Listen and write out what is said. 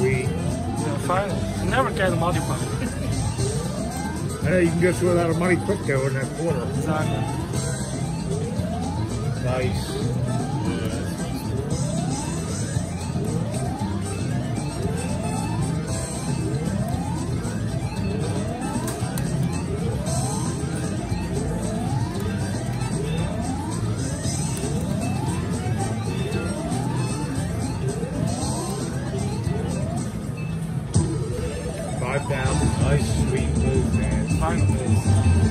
sweet. Yeah. I never get the multiplier. Hey, you can get through a lot of money quick though in that quarter. Exactly. Nice. Five thousand. Nice, sweet move, man. Finally.